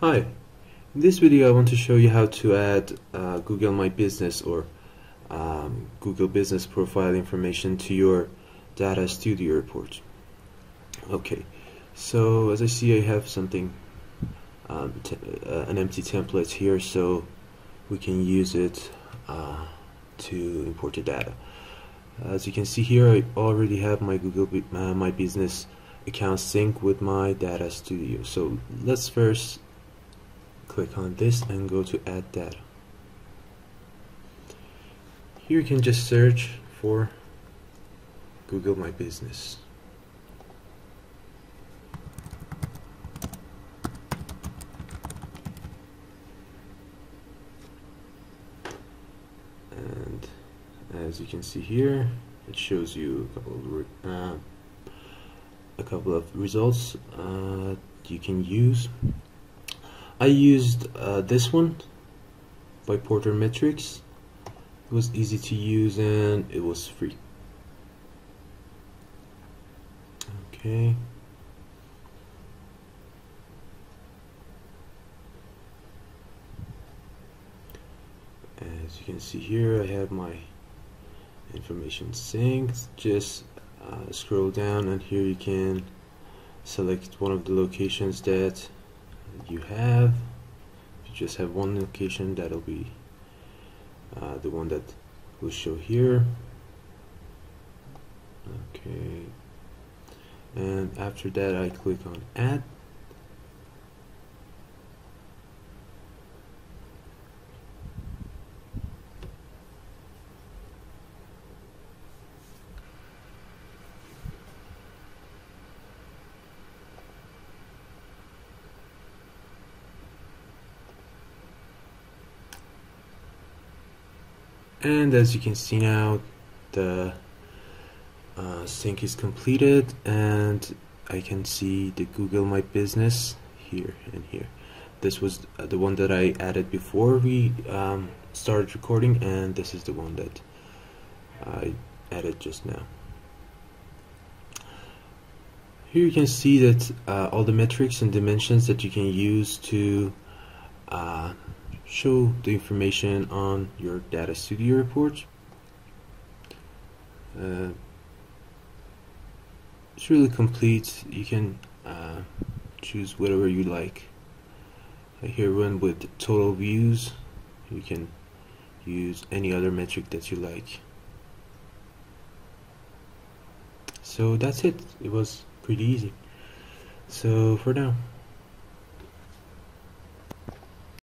Hi, in this video I want to show you how to add uh, Google My Business or um, Google Business Profile information to your Data Studio report. Okay, so as I see I have something, um, uh, an empty template here so we can use it uh, to import the data. As you can see here I already have my Google uh, My Business account sync with my Data Studio. So let's first click on this and go to add data. Here you can just search for Google My Business. And as you can see here it shows you a couple of, uh, a couple of results uh, you can use I used uh, this one by Porter Metrics. It was easy to use and it was free. Okay. As you can see here, I have my information synced. Just uh, scroll down and here you can select one of the locations that you have. If you just have one location that'll be uh, the one that will show here. Okay. And after that I click on add and as you can see now the uh, sync is completed and I can see the Google My Business here and here. This was the one that I added before we um, started recording and this is the one that I added just now. Here you can see that uh, all the metrics and dimensions that you can use to uh, show the information on your Data Studio report. Uh, it's really complete. You can uh, choose whatever you like. I Here run with total views. You can use any other metric that you like. So that's it. It was pretty easy. So for now.